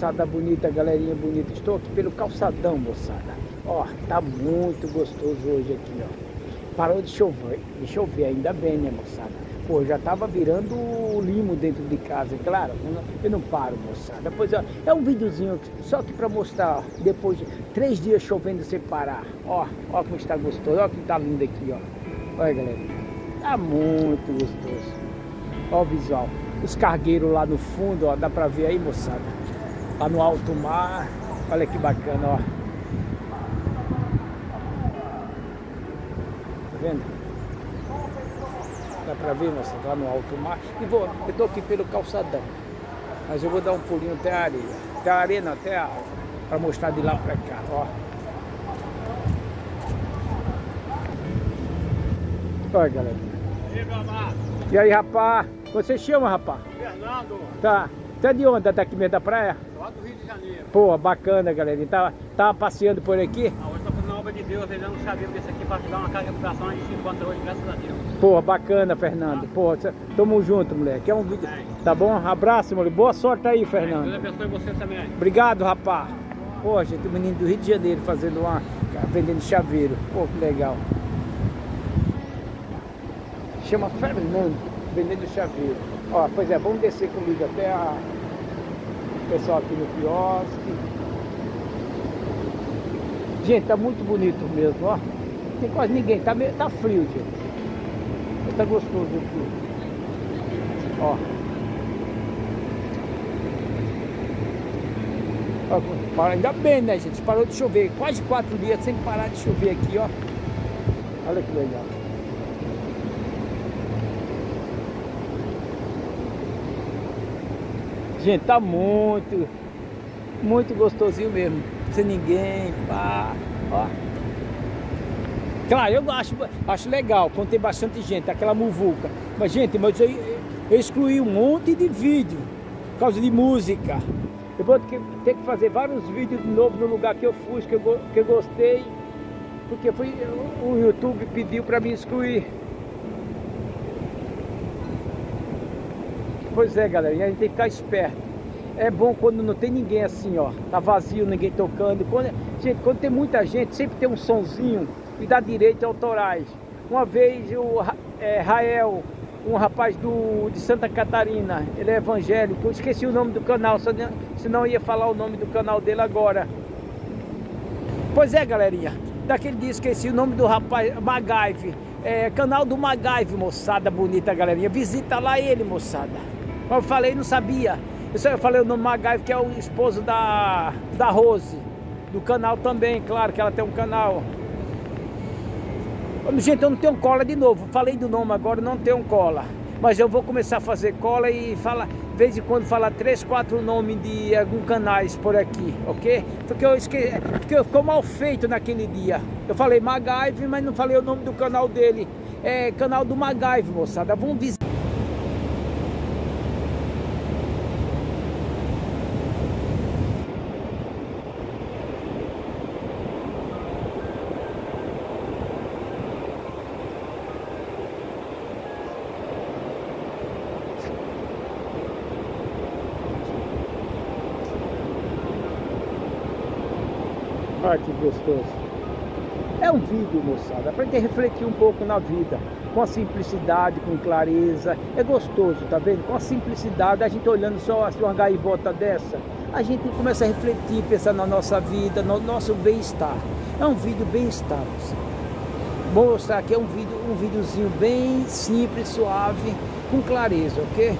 moçada bonita, galerinha bonita. Estou aqui pelo calçadão, moçada. Ó, tá muito gostoso hoje aqui, ó. Parou de chover, de chover, ainda bem, né, moçada? Pô, já tava virando limo dentro de casa, claro. Eu não paro, moçada. Depois, ó, é um videozinho só que para mostrar, ó, depois de três dias chovendo sem parar. Ó, ó como está gostoso, ó que tá lindo aqui, ó. Olha, galera. Tá muito gostoso. Ó o visual os cargueiros lá no fundo, ó, dá pra ver aí, moçada. Lá no alto mar. Olha que bacana, ó. Tá vendo? Dá pra ver, moçada, lá no alto mar. E vou, eu tô aqui pelo calçadão. Mas eu vou dar um pulinho até a areia. Até a areia não, até a Pra mostrar de lá pra cá, ó. Olha, galera. E aí, rapaz? Você chama, rapaz? Fernando. Tá. Você é de onde? Tá aqui mesmo da praia? Lá do Rio de Janeiro. Pô, bacana, galera. Tava, tava passeando por aqui? Ah, hoje tô fazendo uma obra de Deus, dando um chaveiro desse aqui para ajudar uma carga de operação de 50 hoje, graças a Deus. Pô, bacana, Fernando. Pô, tamo junto, moleque. É um vídeo. Tá bom? Abraço, moleque. Boa sorte aí, Fernando. Deus abençoe você também. Obrigado, rapaz. Pô, gente, o menino do Rio de Janeiro fazendo uma. vendendo chaveiro. Pô, que legal. Chama Fernando, vendendo chaveiro. Ó, pois é, vamos descer comigo até a... pessoal aqui no quiosque. Gente, tá muito bonito mesmo, ó. Tem quase ninguém, tá, meio, tá frio, gente. Mas tá gostoso aqui. Ó. ó. Ainda bem, né, gente? Parou de chover. Quase quatro dias sem parar de chover aqui, ó. Olha que legal. Gente, tá muito, muito gostosinho mesmo. Sem ninguém, pá, ó. Claro, eu acho, acho legal quando tem bastante gente, aquela muvuca. Mas, gente, mas eu, eu excluí um monte de vídeo por causa de música. Eu vou ter que fazer vários vídeos de novo no lugar que eu fui, que eu, que eu gostei. Porque foi, o YouTube pediu para me excluir. Pois é, galera, a gente tem que ficar esperto. É bom quando não tem ninguém assim, ó. Tá vazio, ninguém tocando. Quando, gente, quando tem muita gente, sempre tem um sonzinho e dá direito autorais. Uma vez o é, Rael, um rapaz do, de Santa Catarina, ele é evangélico, eu esqueci o nome do canal, senão ia falar o nome do canal dele agora. Pois é, galerinha, daquele dia esqueci o nome do rapaz, Magaive. É, canal do Magaive, moçada bonita, galerinha. Visita lá ele, moçada. Como eu falei, não sabia. Eu falei o nome Magaive, que é o esposo da, da Rose. Do canal também, claro que ela tem um canal. Gente, eu não tenho cola de novo. Falei do nome agora, não tenho cola. Mas eu vou começar a fazer cola e falar, de vez em quando falar três, quatro nomes de alguns canais por aqui, ok? Porque eu esqueci, porque ficou mal feito naquele dia. Eu falei Magaive, mas não falei o nome do canal dele. É canal do Magaive, moçada. Vamos visitar. Olha que gostoso. É um vídeo, moçada, para gente refletir um pouco na vida, com a simplicidade, com clareza. É gostoso, tá vendo? Com a simplicidade, a gente olhando só assim, uma gaivota dessa, a gente começa a refletir, pensar na nossa vida, no nosso bem-estar. É um vídeo bem-estar, moçada. Vou mostrar aqui é um vídeo, um videozinho bem simples, suave, com clareza, ok?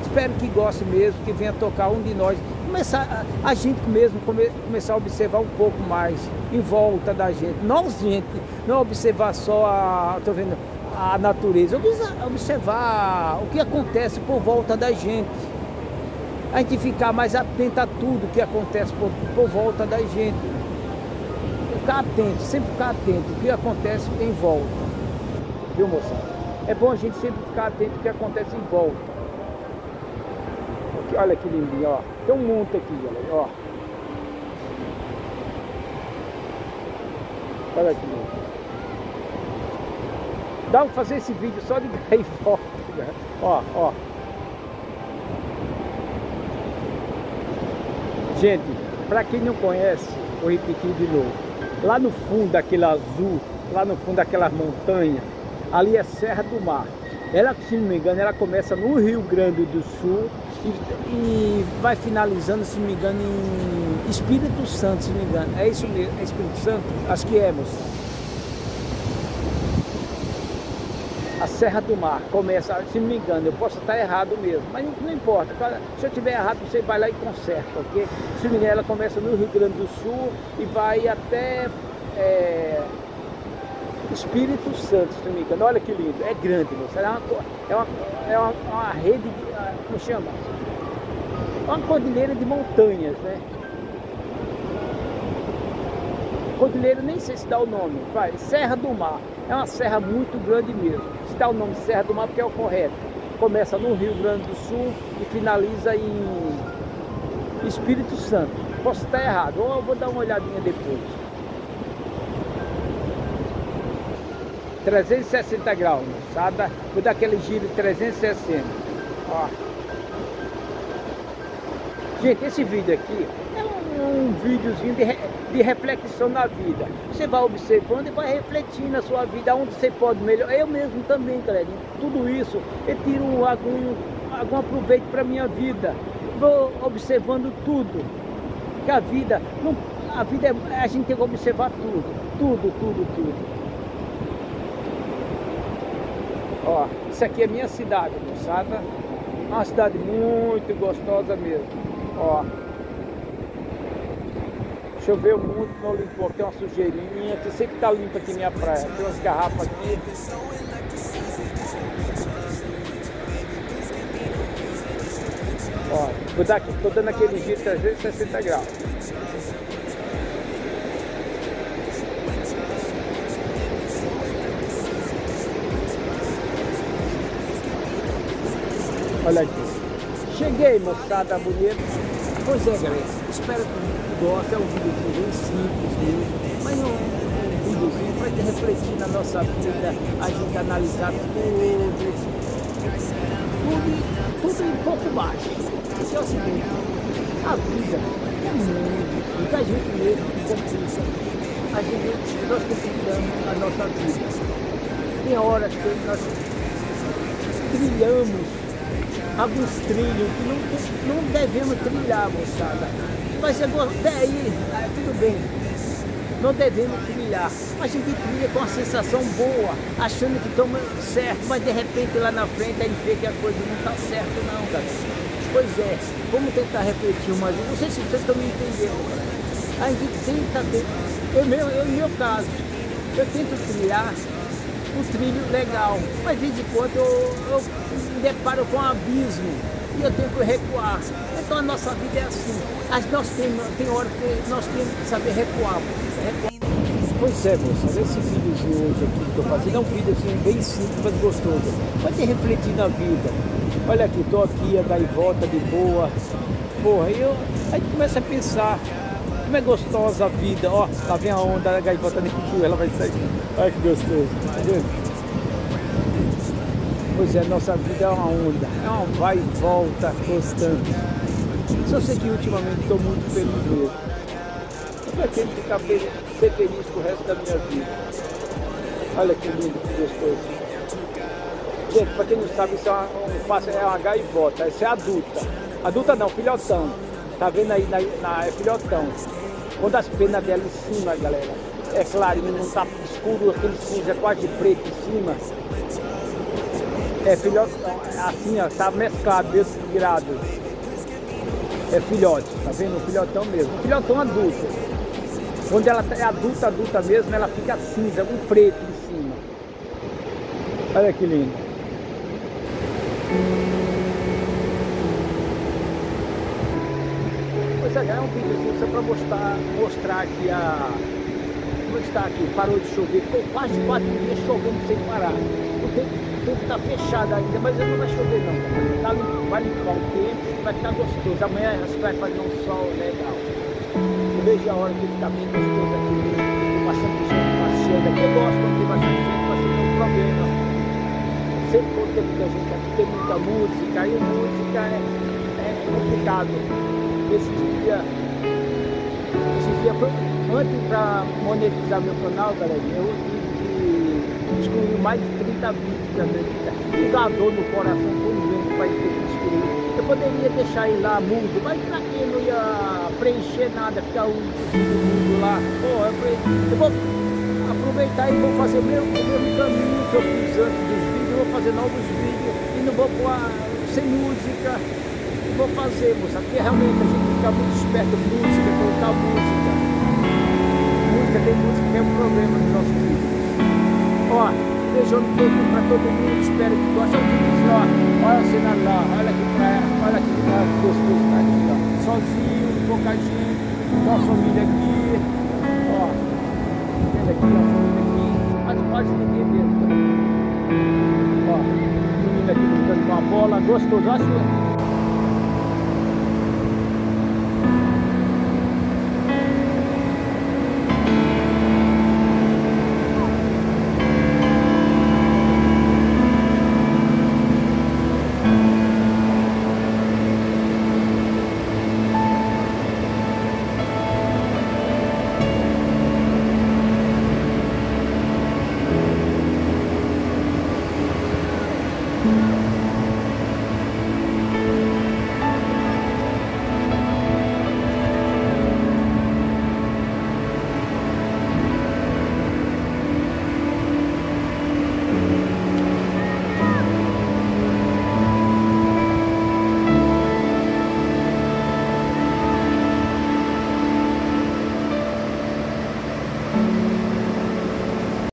Espero que goste mesmo, que venha tocar um de nós começar a, gente mesmo come, começar a observar um pouco mais em volta da gente. Não gente, não observar só a, tô vendo, a natureza, observar o que acontece por volta da gente. A gente ficar mais atento a tudo que acontece por, por volta da gente. Ficar atento, sempre ficar atento o que acontece em volta. Viu, moçada? É bom a gente sempre ficar atento o que acontece em volta. Olha que lindinho, ó. Tem um monte aqui, galera, ó. Olha que lindo. Dá pra fazer esse vídeo só de gaivota, né? Ó, ó. Gente, para quem não conhece, vou repetir de novo. Lá no fundo daquele azul, lá no fundo daquela montanha, ali é Serra do Mar. Ela, se não me engano, ela começa no Rio Grande do Sul e, e, vai finalizando, se não me engano, em Espírito Santo, se não me engano. É isso mesmo? É Espírito Santo? Acho que é, moça. A Serra do Mar começa, se não me engano, eu posso estar errado mesmo, mas não, importa. Se eu tiver errado, você vai lá e conserta, ok? Se não me engano, ela começa no Rio Grande do Sul e vai até é, Espírito Santo, se não. Olha que lindo, é grande, moça. É uma, é uma, é uma, uma rede, de, ah, como chama? É uma cordilheira de montanhas, né? Cordilheira, nem sei se dá o nome, vai, Serra do Mar. É uma serra muito grande mesmo. Se dá o nome Serra do Mar porque é o correto. Começa no Rio Grande do Sul e finaliza em Espírito Santo. Posso estar errado, ou eu vou dar uma olhadinha depois. 360 graus, moçada. Vou dar aquele giro 360. Ó. Gente, esse vídeo aqui é um, um videozinho de, de reflexão na vida. Você vai observando e vai refletindo na sua vida, onde você pode melhorar. Eu mesmo também, galera. Tudo isso, eu tiro algum, algum aproveito para minha vida. Vou observando tudo. Que a vida, não, a vida é, a gente tem que observar tudo. Tudo, tudo, tudo. Ó, isso aqui é minha cidade, moçada. Uma cidade muito gostosa mesmo. Ó. Choveu muito, não limpou. Tem uma sujeirinha, que sempre tá limpa aqui minha praia. Tem umas garrafas aqui. Ó, vou dar aqui, tô dando aquele giro 360 graus. Olha aqui. Cheguei, moçada bonita. Pois é, galera. Espero que gostem. É um videozinho bem simples mesmo. Mas não um videozinho para te refletir na nossa vida, a gente analisar tudo. Tudo, tudo um pouco mais. É o seguinte. A vida é muito. Muita gente mesmo complica. A gente, nós complicamos a nossa vida. Tem horas que nós trilhamos alguns trilhos que não, não devemos trilhar, moçada. Mas você daí, ah, tudo bem. Não devemos trilhar. A gente trilha com uma sensação boa, achando que estamos certo, mas de repente lá na frente a gente vê que a coisa não está certa não, cara. Pois é, vamos tentar refletir mais. Não sei se vocês estão me entendendo, cara. A gente tenta, eu mesmo, eu, no meu caso, eu tento trilhar um trilho legal. Mas de vez em quando eu, eu me deparo com um abismo e eu tenho que recuar. Então a nossa vida é assim. As, nós temos, tem hora que nós temos que saber recuar. Pois é, moça, esse vídeo hoje aqui que estou fazendo é um vídeo assim, bem simples, mas gostoso. Ter refletir na vida. Olha aqui, estou aqui, a gaivota de boa. Porra, eu, aí começa a pensar, como é gostosa a vida. Ó, lá vem a onda da gaivota de rio, ela vai sair. Olha que gostoso, tá vendo? Pois é, nossa vida é uma onda, é uma vai e volta constante. Só sei que ultimamente estou muito feliz mesmo. Eu pretendo ficar feliz, ser feliz pro resto da minha vida. Olha que lindo, que gostoso. Gente, para quem não sabe, isso é uma, é uma gaivota, isso é adulta. Adulta não, filhotão. Tá vendo aí, na, na, é filhotão. Quando as penas dela em cima, galera, é claro, não tá escuro, aquele cinza quase preto em cima. É filhotão, assim ó, tá mesclado, virado. É filhote, tá vendo? Filhotão mesmo. Filhotão adulto. Quando ela é adulta, adulta mesmo, ela fica cinza, um preto em cima. Olha que lindo. Hum. Pois é, um vídeo só para mostrar, mostrar aqui a. Como é está aqui? Parou de chover, ficou quase quatro dias chovendo sem parar. O tempo, está fechado ainda, mas não vai chover não. Tá, vai limpar o tempo, vai ficar gostoso. Amanhã acho que vai fazer um sol legal. Eu vejo a hora que fica bem gostoso aqui. Tem bastante gente passeando aqui. Eu gosto quando tem bastante gente passeando, não problema. Sempre quando tem muita gente aqui, tem muita música, e música é, é complicado esse dia poderia, antes para monetizar meu canal, galera, eu tive que excluir mais de 30 vídeos, acredita? E dá dor no coração por dentro para ter que excluir. Eu poderia deixar ele lá mudo, mas pra que não ia preencher nada, ficar o mudo lá. Pô, eu, eu vou aproveitar e vou fazer o mesmo, o mesmo caminho que eu fiz antes dos vídeos, eu vou fazer novos vídeos e não vou pôr sem música. Vou fazer, moça, porque realmente a gente fica muito esperto, música, colocar música. Música, tem música que é um problema nos nossos vídeos. Ó, beijando todo, pra todo mundo, espero que goste. Olha aqui, ó, olha o cenário lá, olha aqui pra olha aqui que gostoso tá aqui, ó. Sozinho, gente, com a família aqui, ó. Vendo aqui, ó, a família aqui, mas quase ninguém mesmo. Ó, menina aqui brincando com a bola, gostoso, olha